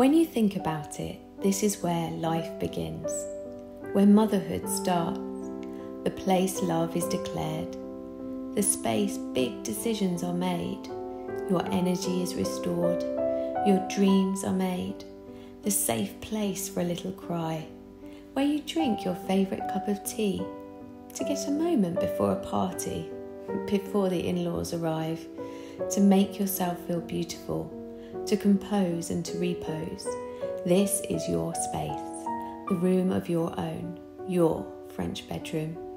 When you think about it, this is where life begins, where motherhood starts, the place love is declared, the space big decisions are made, your energy is restored, your dreams are made, the safe place for a little cry, where you drink your favourite cup of tea. To get a moment before a party, before the in laws arrive, to make yourself feel beautiful, to compose and to repose. This is your space, the room of your own, your French bedroom.